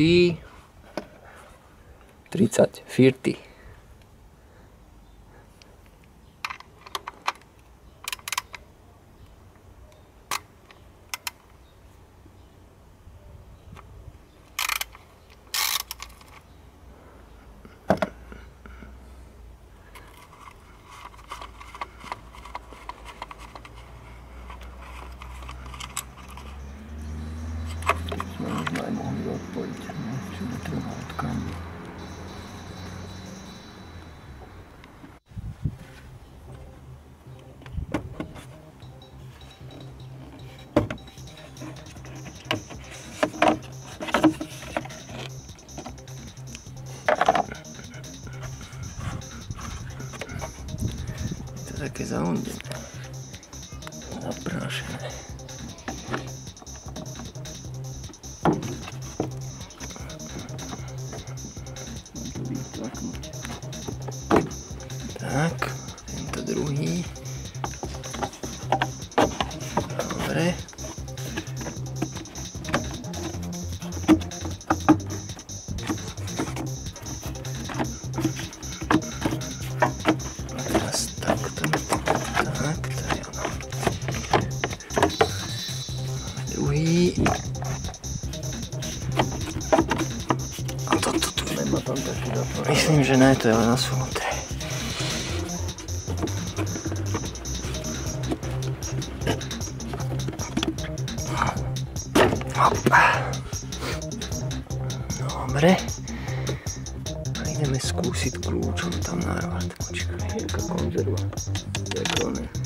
30 30 40 깨서 나오는데 tu nemá tam taký dopor. Myslím, že ne, to je len nasunuté. Hopa. Dobre. A ideme skúsiť kľúčom tam narvať. Počkaj, jaká konzerva. Jak one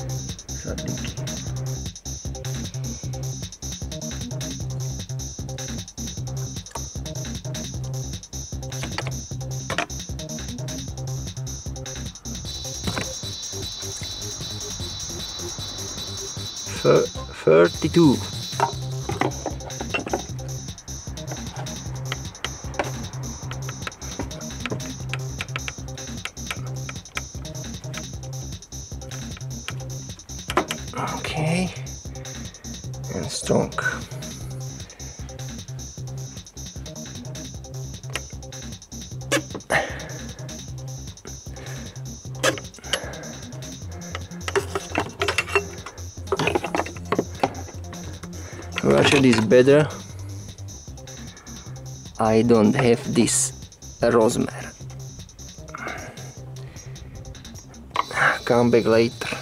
32. Okay. And strong. Russia is better. I don't have this rosemary. Come back later.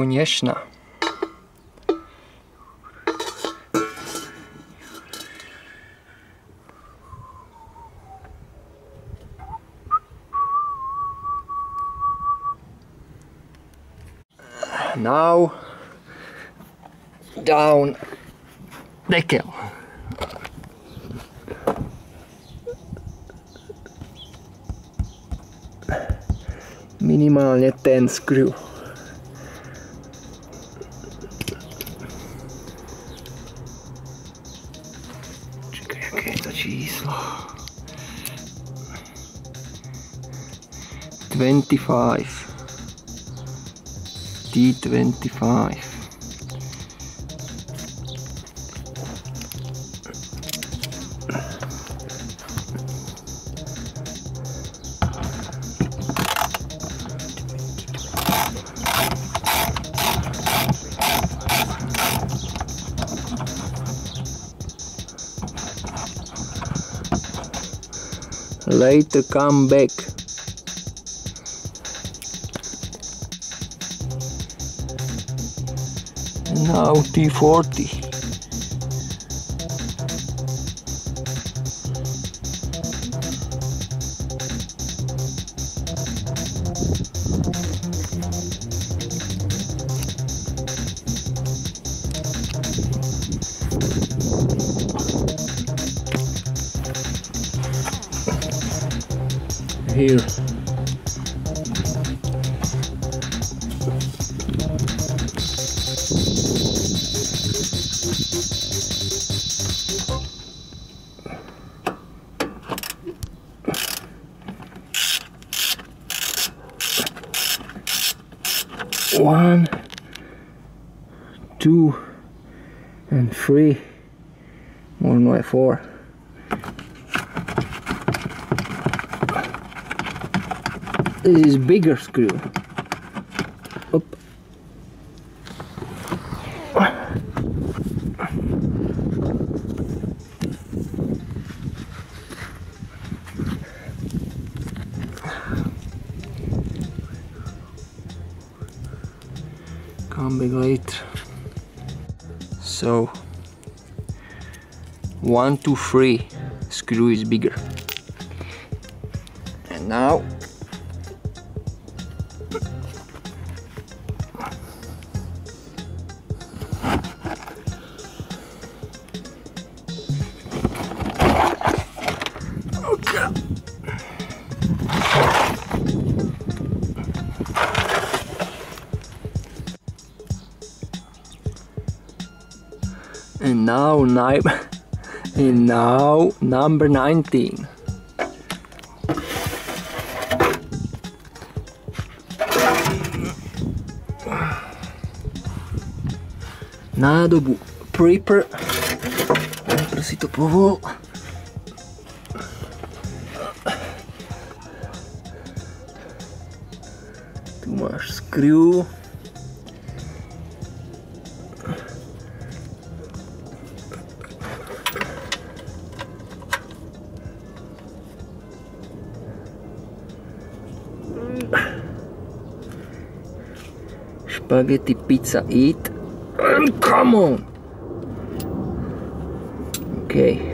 Конечно. Now down dekel. Minimálne ten screw. 25 T25 Later come back Now T40 One, two, and three. More than four. This is bigger screw. One, two, three screw is bigger. And now and now nine and now number 19 nádobu. Prepper najprv si to povol. Tu máš screw spaghetti pizza eat. And come on. Okay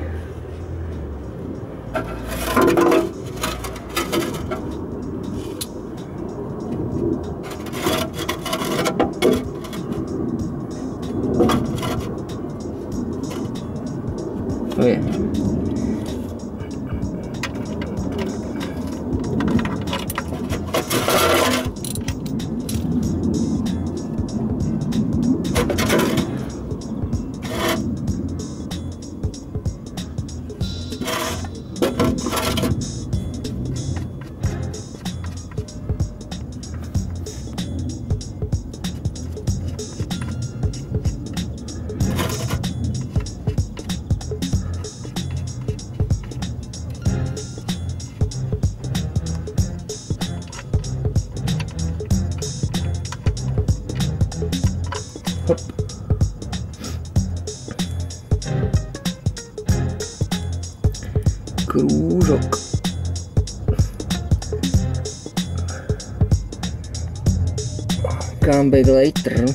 Come back later.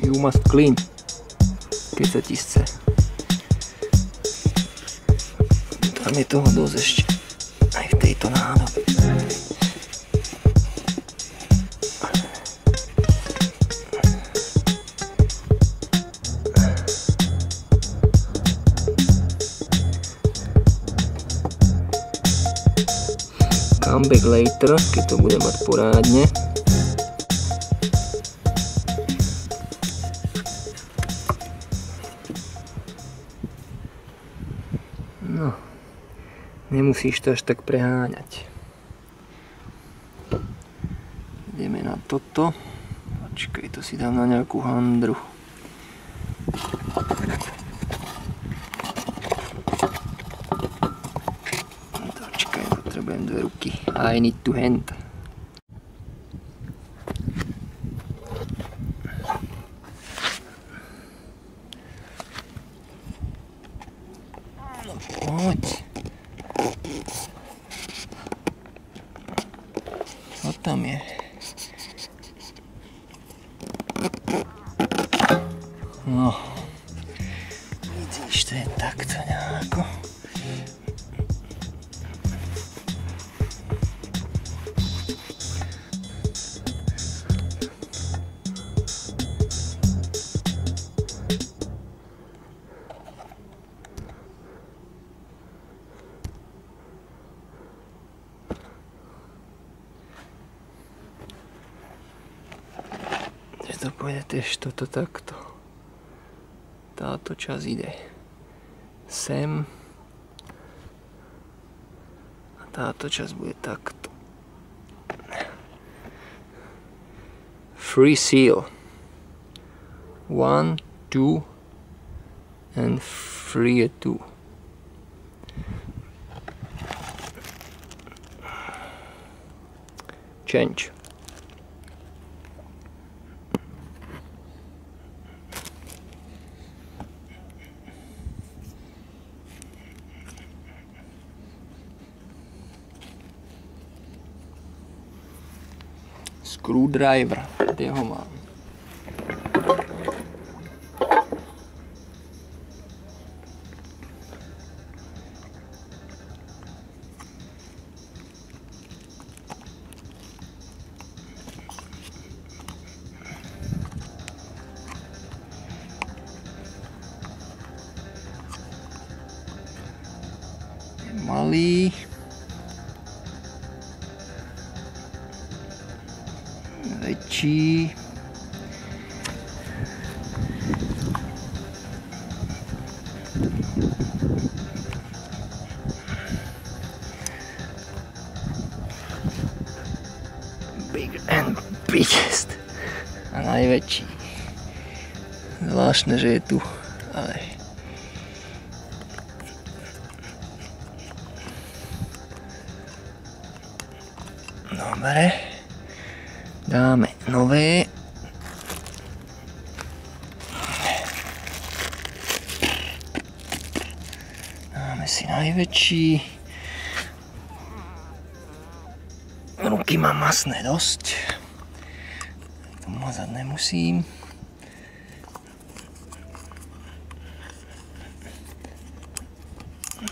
You must clean, keď sa ti chce. Tam je toho dosť ešte. Aj v tejto nádobe. Come back later, keď to bude mať porádne. No, nemusíš to až tak preháňať. Ideme na toto. Počkaj, to si dám na nejakú handru. kaikki. I need to hand. Tiež toto takto. Táto časť ide sem. A táto časť bude takto. Free seal. One, two, and three, two. Change. Screwdriver, kde ho mám? Big and biggest. A najväčší. Zvláštne, že je tu, ale Dobre. Dáme nové. Najväčší. Ruky mám masné dosť. To mazať nemusím.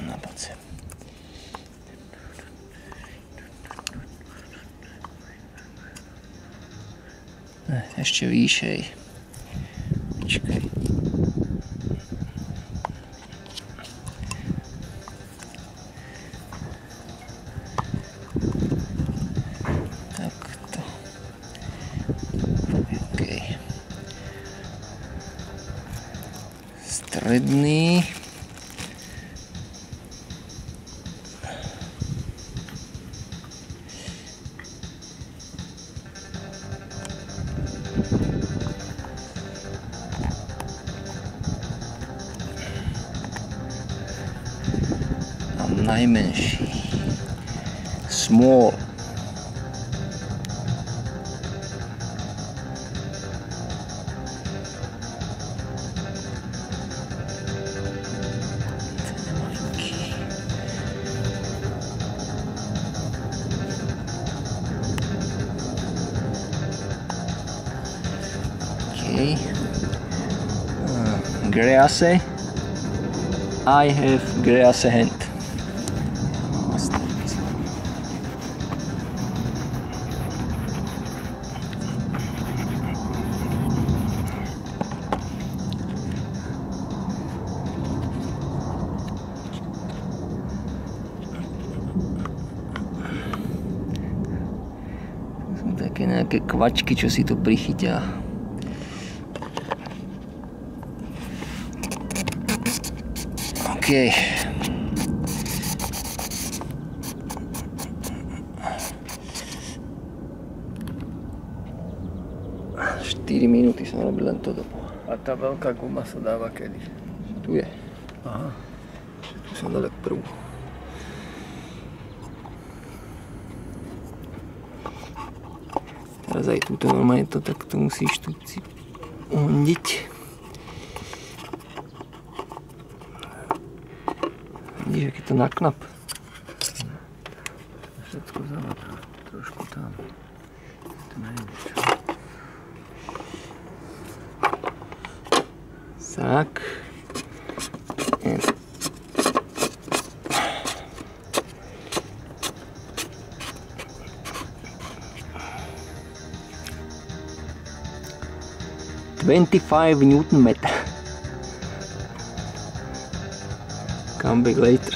No poď sem. Ešte výšej. A. Small. Grease. I have Grease hand. Sú také nejaké kvačky, čo si to prichytia. OK. Štyri minúty som robil len toto. A tá veľká guma sa dáva kedy? Tu je. Aha. Tu som dole prvú. Teraz aj túto normálne to takto musíš tu si hondiť. Vidíš, aký to naknap. Všetko zavadá. Trošku tam. To nejde, čo? Tak. Twenty-five Newton meter. Come back later.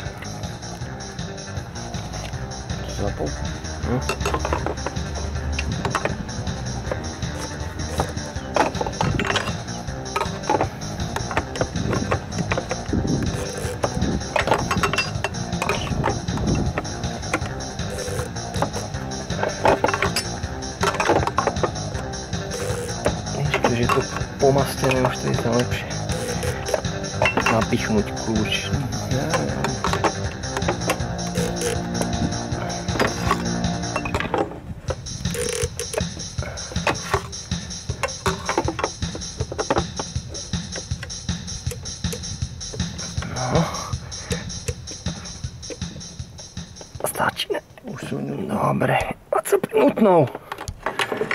né? Acredito por umas três antes. Uma bicho muito cruz. 25 newtonov.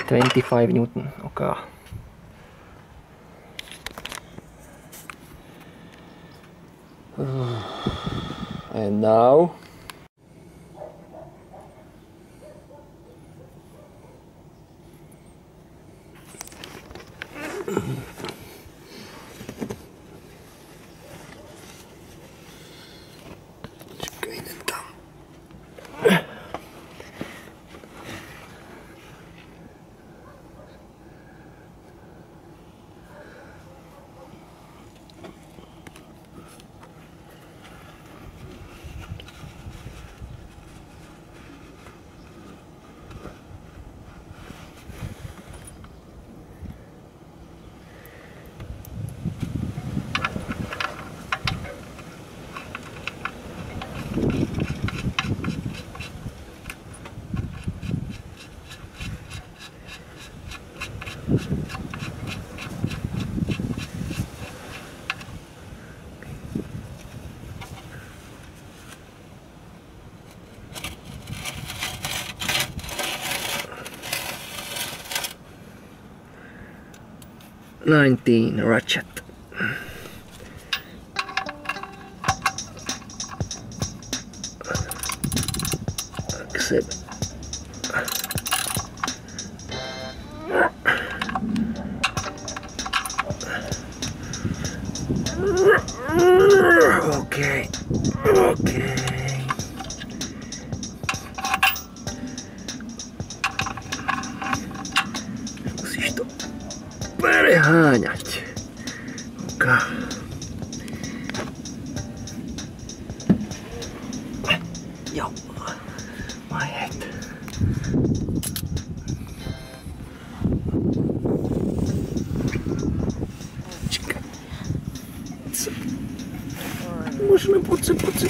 25 newton, ok. And now 19 ratchet. Yo, my head. Można pocy, pocy.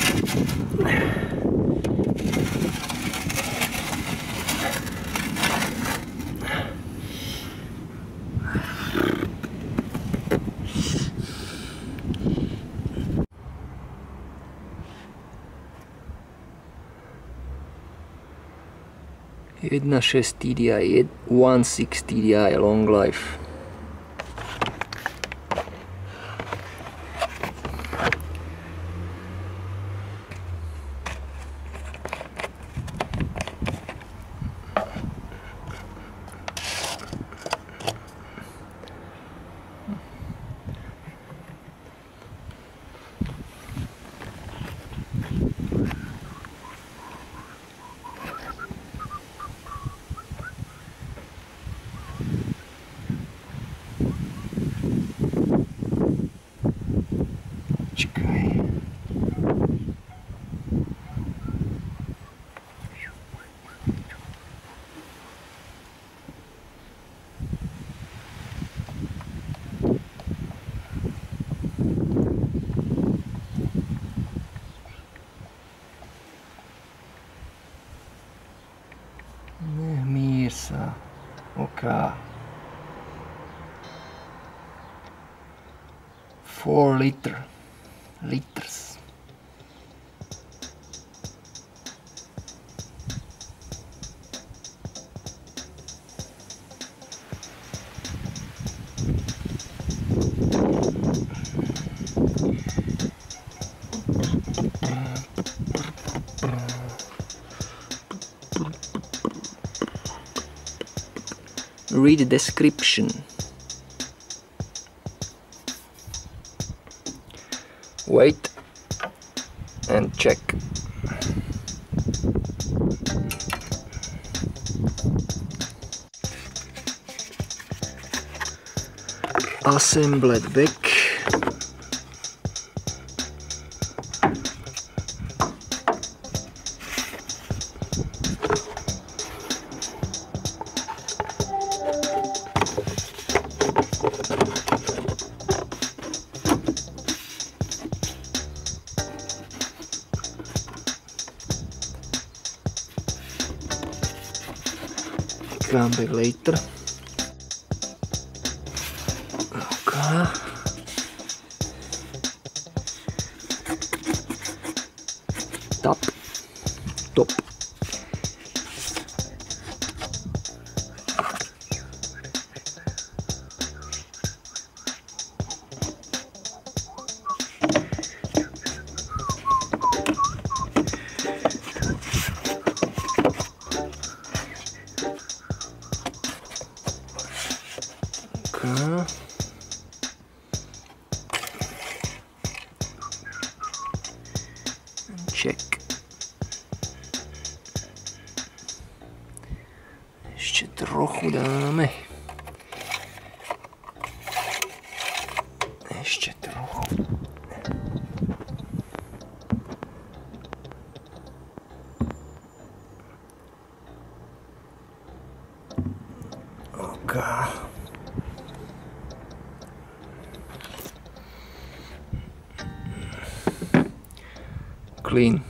1.6 TDI, 1.6 TDI long life. Mühmiessä. Okay. Four liter. Liters. Read the description. Wait and check. Assembled back. पवित्र clean.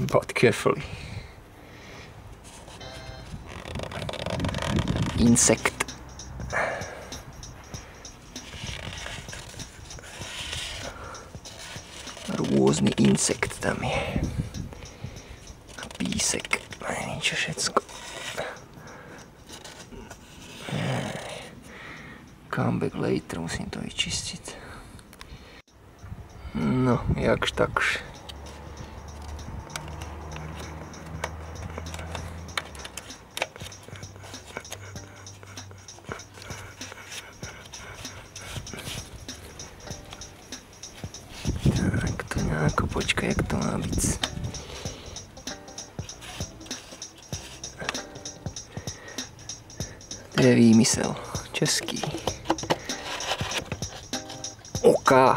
But carefully. Insect. Rôzny insekt tam back later, musím to vyčistiť. No, jakž takž. Tak to nejako, počkaj, jak to má byť. To je výmysel. Český. OK.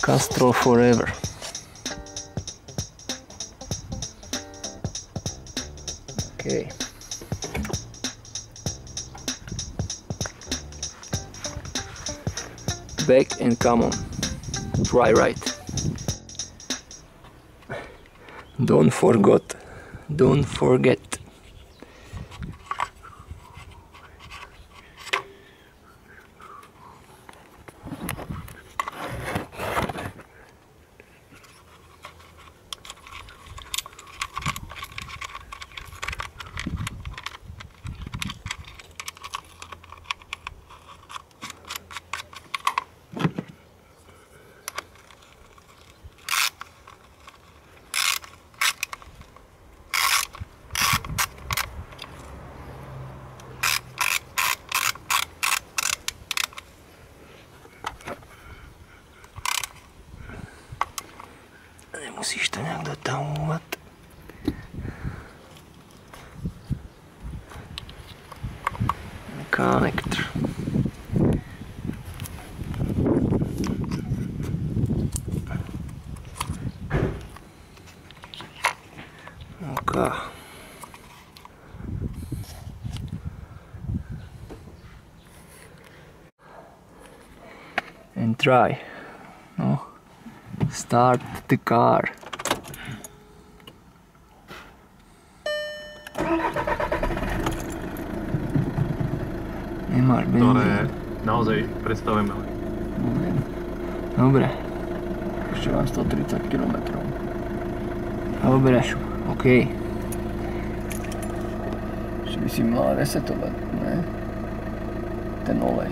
Castrol forever. OK. Back and come on. Try right. Don't forget. Don't forget. Konektor. Okay. And try. No. Start the car. Ktoré naozaj predstavujeme. Dobre. Ešte mám 130 km. Dobre, OK. Ešte by si mala resetovať, ne? Ten olej.